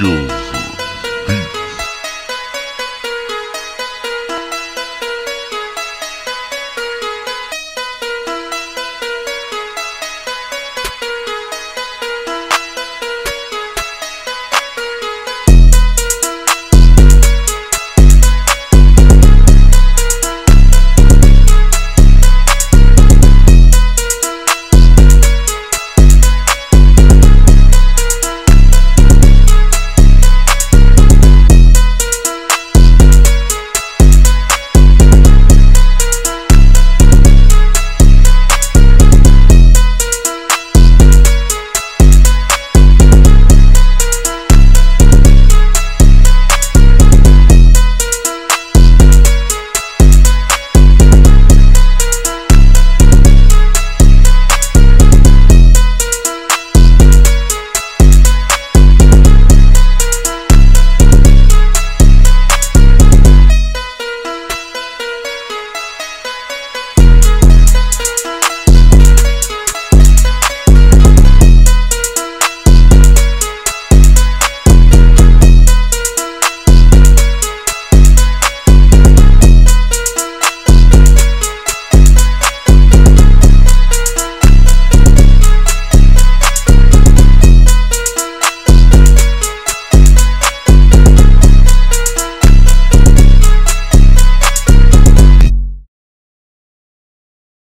Skills.